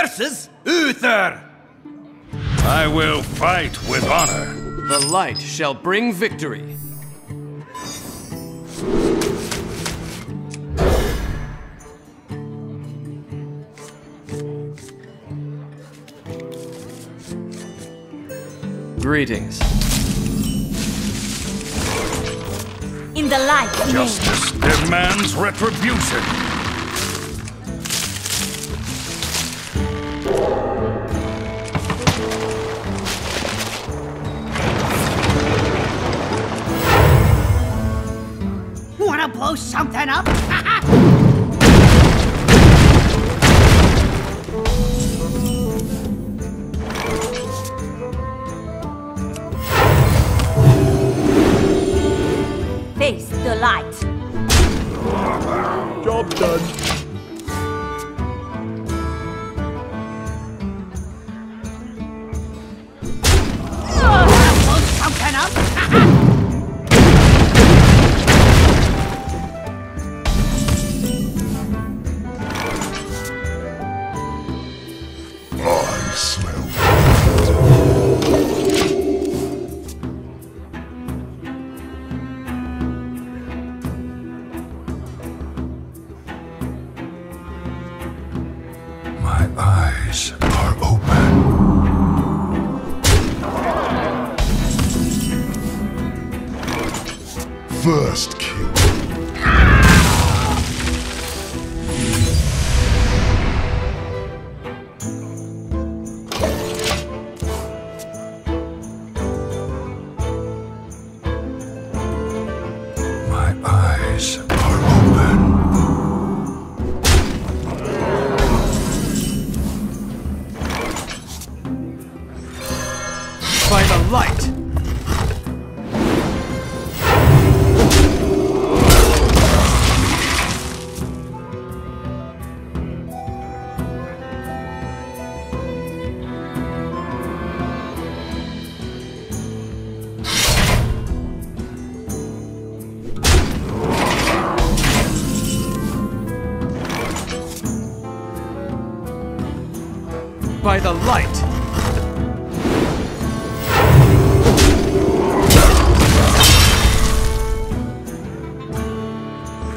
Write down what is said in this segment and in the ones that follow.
curses, Uther! I will fight with honor. The light shall bring victory. Greetings. In the light, Justice demands retribution. Blow something up? face the light. Job done. First kill. My eyes are open. By the light! By the light!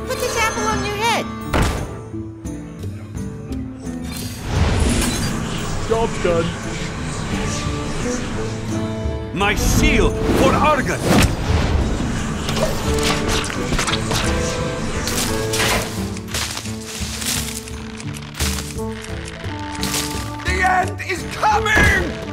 Put this apple on your head. Job done. My shield for Argus! End is coming!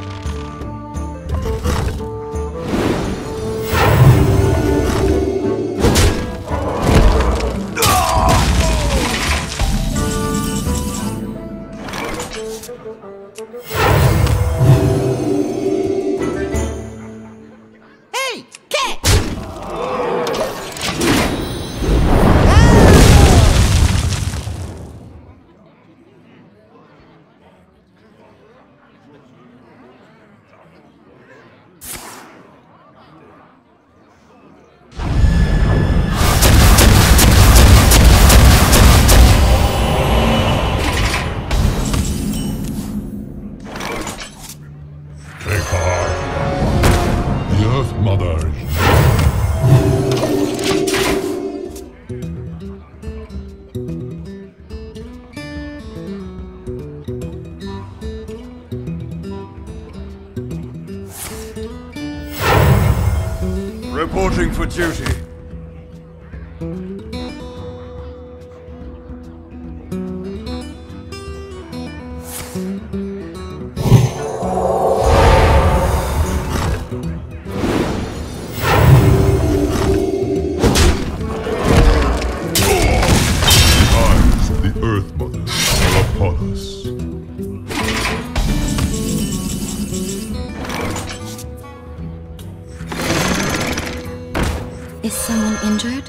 Reporting for duty. Is someone injured?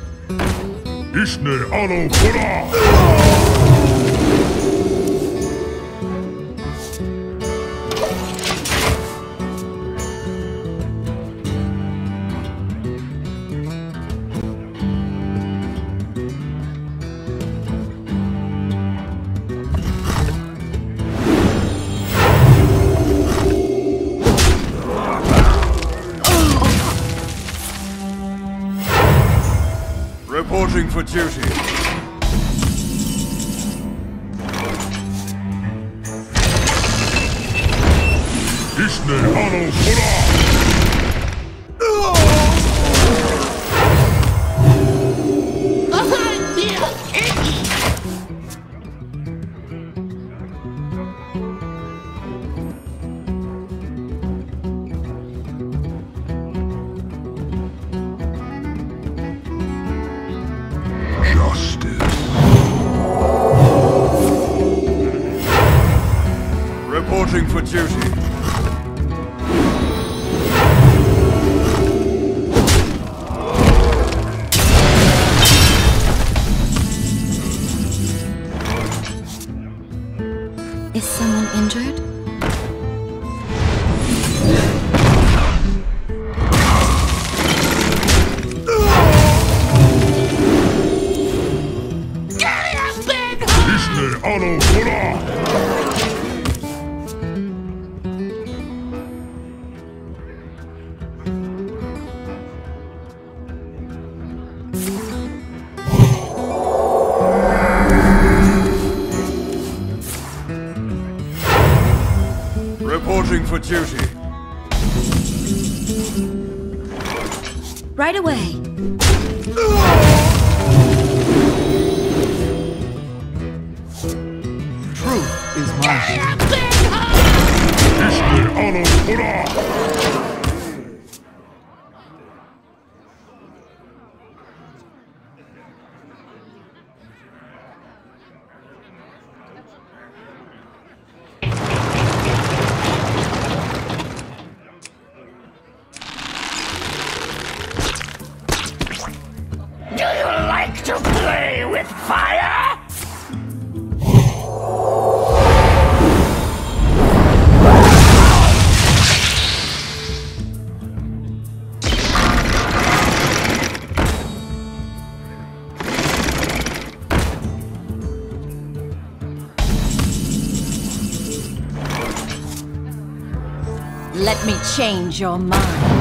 For duty. Ishne Hano Hurrah! Reporting for duty. Right away. Do you like to play with fire? Let me change your mind.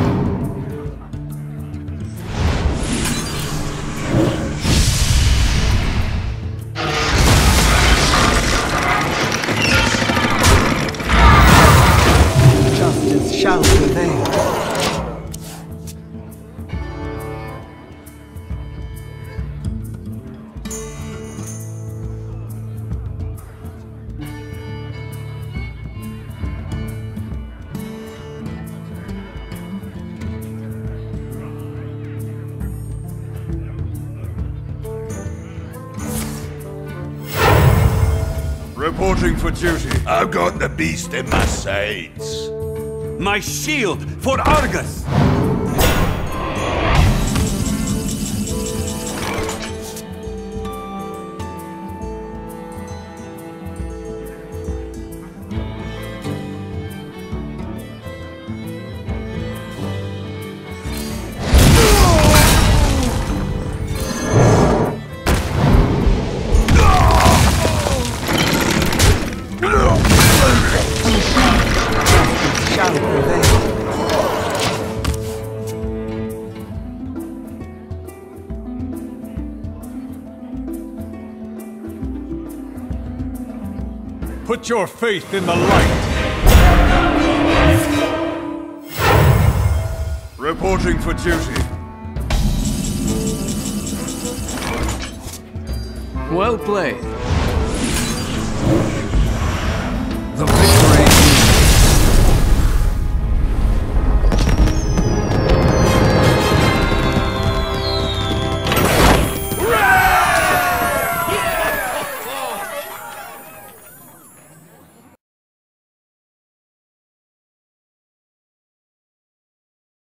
Reporting for duty. I've got the beast in my sights. My shield for Argus! Put your faith in the light. Reporting for duty. Well played. The victory